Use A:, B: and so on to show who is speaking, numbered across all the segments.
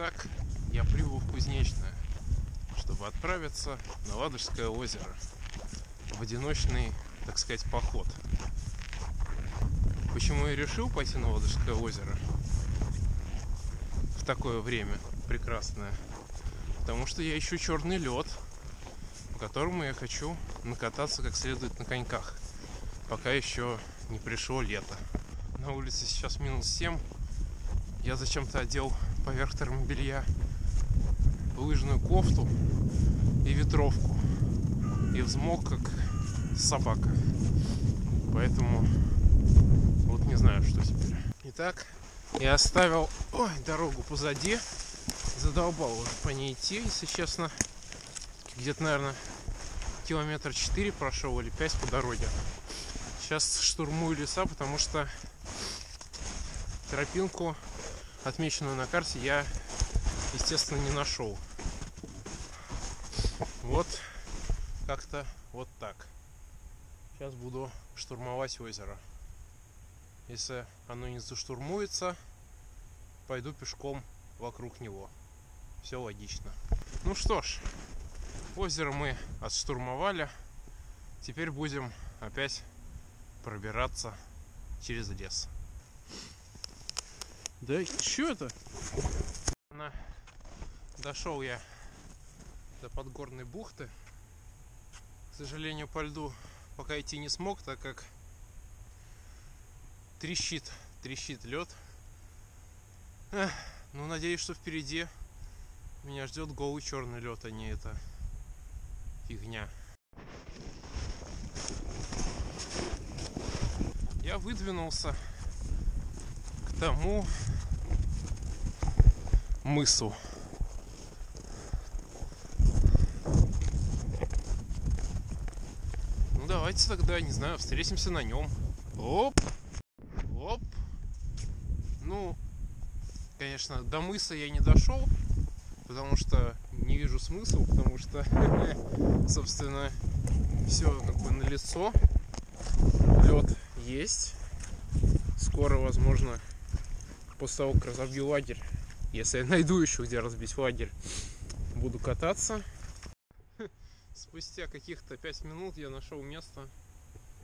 A: Итак, я прибыл в Кузнечное, чтобы отправиться на Ладожское озеро в одиночный, так сказать, поход. Почему я решил пойти на Ладожское озеро в такое время прекрасное? Потому что я ищу черный лед, по которому я хочу накататься как следует на коньках, пока еще не пришло лето. На улице сейчас минус 7. Я зачем-то одел поверх термобелья лыжную кофту и ветровку. И взмок как собака. Поэтому вот не знаю, что теперь. Итак, я оставил ой, дорогу позади. Задолбал уже по ней идти, если честно. Где-то, наверное, километр 4 прошел или 5 по дороге. Сейчас штурмую леса, потому что тропинку, отмеченную на карте, я, естественно, не нашел. Вот как-то вот так. Сейчас буду штурмовать озеро. Если оно не заштурмуется, пойду пешком вокруг него. Все логично. Ну что ж, озеро мы отштурмовали. Теперь будем опять пробираться через лес. Да что это? Дошел я до подгорной бухты. К сожалению, по льду пока идти не смог, так как трещит, трещит лед. Ну, надеюсь, что впереди меня ждет голый черный лед, а не эта фигня. Я выдвинулся к тому мысу. Ну давайте тогда, не знаю, встретимся на нем. Оп! Оп! Ну, конечно, до мыса я не дошел, потому что не вижу смысла, потому что, собственно, все как бы на лицо. Лед есть. Скоро, возможно, после того, как разобью лагерь, если я найду еще где разбить лагерь, буду кататься. Спустя каких-то 5 минут я нашел место.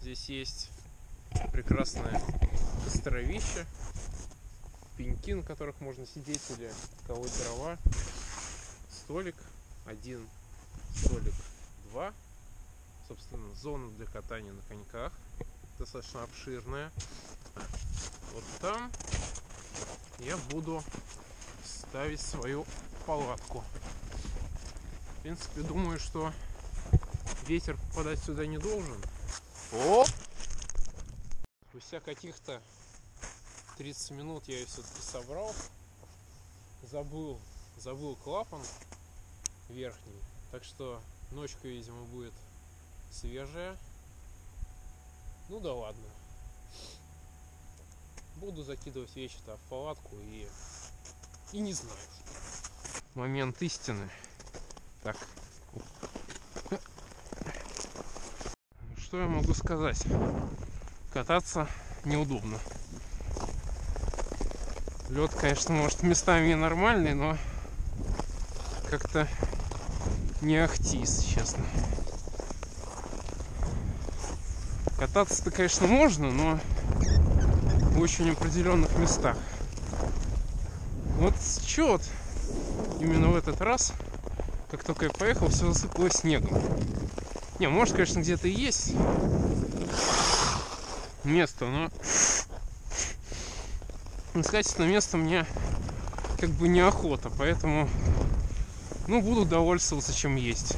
A: Здесь есть прекрасное костровище, пеньки, на которых можно сидеть или колоть дрова, столик, один столик, два, собственно, зона для катания на коньках, достаточно обширная. Вот там я буду ставить свою палатку. В принципе, думаю, что ветер попадать сюда не должен. Оп! Спустя каких-то 30 минут я ее все-таки собрал. Забыл, забыл клапан верхний. Так что ночка, видимо, будет свежая. Ну да ладно. Буду закидывать вещи-то в палатку и... И не знаю. Момент истины. Так. Что я могу сказать? Кататься неудобно. Лед, конечно, может местами нормальный, но как-то не ахти, если честно. Кататься-то, конечно, можно, но в очень определенных местах. Вот что вот именно в этот раз, как только я поехал, все засыпало снегом. Не, может, конечно, где-то и есть место, но искать это место мне как бы неохота, поэтому ну буду довольствоваться чем есть.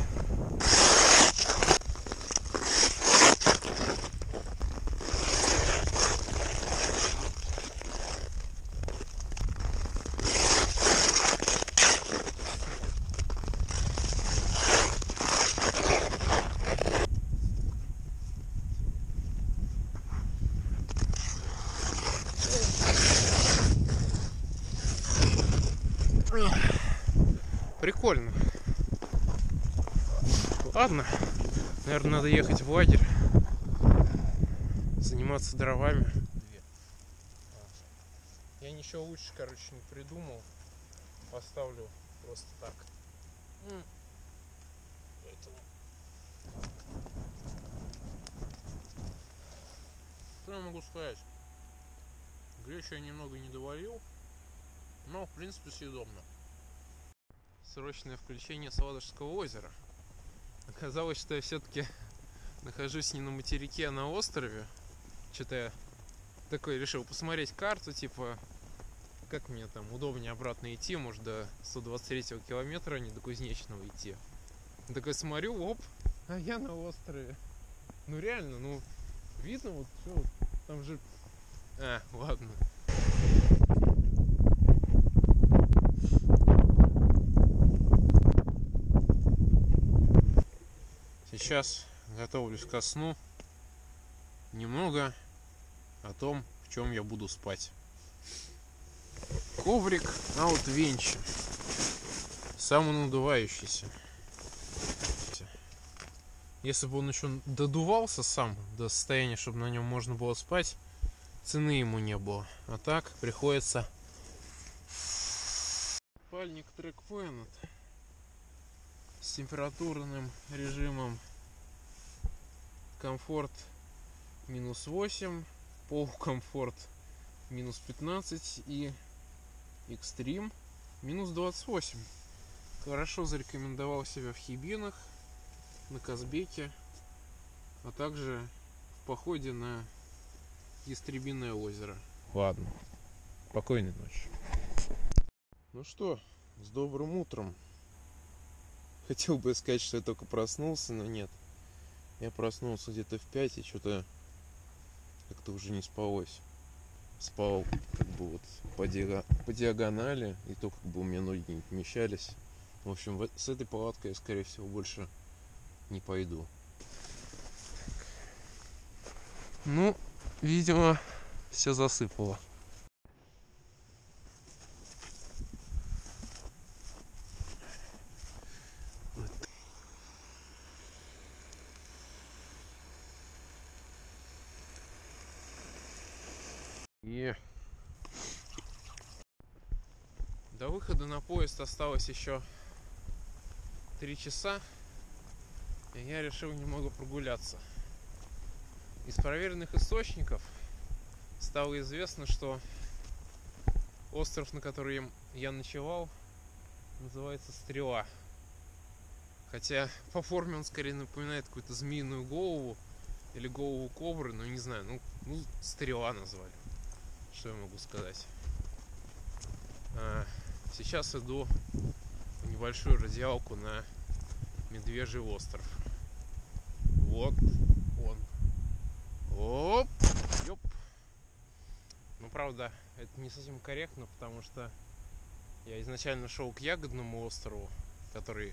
A: Прикольно. Ладно, наверное, надо ехать в лагерь, заниматься дровами. Я ничего лучше, короче, не придумал. поставлю просто так. Поэтому... Что я могу сказать? Гречу я немного не доварил, но в принципе съедобно. Срочное включение Сладожского озера. Оказалось, что я все-таки нахожусь не на материке, а на острове. Что-то я такой решил посмотреть карту, типа, как мне там удобнее обратно идти, может до 123 километра, а не до Кузнечного идти. Такой смотрю, оп, а я на острове. Ну реально, ну видно вот все, там же... А, ладно. Сейчас готовлюсь ко сну. Немного о том, в чем я буду спать. Коврик Outventure. Самонадувающийся. Если бы он еще додувался сам до состояния, чтобы на нем можно было спать, цены ему не было. А так приходится спальник Track с температурным режимом комфорт минус 8, полукомфорт минус 15 и экстрим минус 28. Хорошо зарекомендовал себя в Хибинах, на Казбеке, а также в походе на Ястребиное озеро. Ладно, спокойной ночи. Ну что, с добрым утром. Хотел бы сказать, что я только проснулся, но нет. Я проснулся где-то в 5 и что-то как-то уже не спалось. Спал как бы вот по, диаг... по диагонали, и то как бы у меня ноги не помещались. В общем, с этой палаткой я, скорее всего, больше не пойду. Ну, видимо, все засыпало. И до выхода на поезд осталось еще три часа. И я решил немного прогуляться. Из проверенных источников стало известно, что остров, на котором я ночевал, называется Стрела. Хотя по форме он скорее напоминает какую-то змеиную голову или голову кобры, но не знаю, ну, ну Стрела назвали. Что я могу сказать? А, сейчас иду в небольшую раздевалку на Медвежий остров. Вот он. Оп! Ёп. Ну, правда, это не совсем корректно, потому что я изначально шел к Ягодному острову, который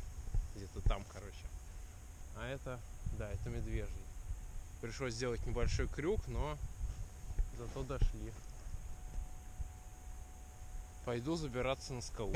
A: где-то там, короче. А это, да, это Медвежий. Пришлось сделать небольшой крюк, но зато дошли. Пойду забираться на скалу.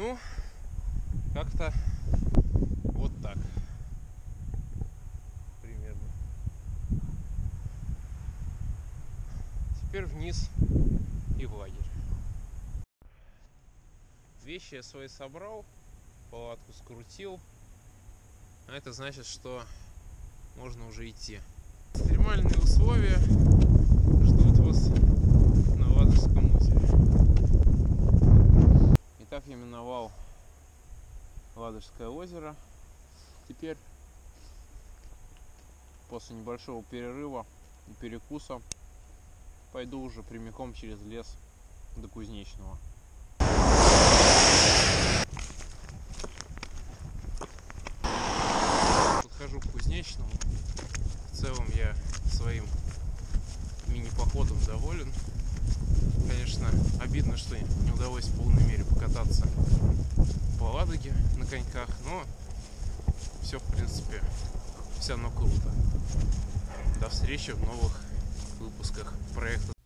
A: Ну, как-то вот так. Примерно. Теперь вниз и в лагерь. Вещи я свои собрал, палатку скрутил. А это значит, что можно уже идти. Экстремальные условия ждут вас на Ладожском озере. Итак, я миновал Ладожское озеро. Теперь после небольшого перерыва и перекуса пойду уже прямиком через лес до Кузнечного. Подхожу к Кузнечному. В целом я своим мини-походом доволен. Конечно, обидно, что не удалось в полной мере покататься по Ладоге на коньках, но все, в принципе, все равно круто. До встречи в новых выпусках проекта.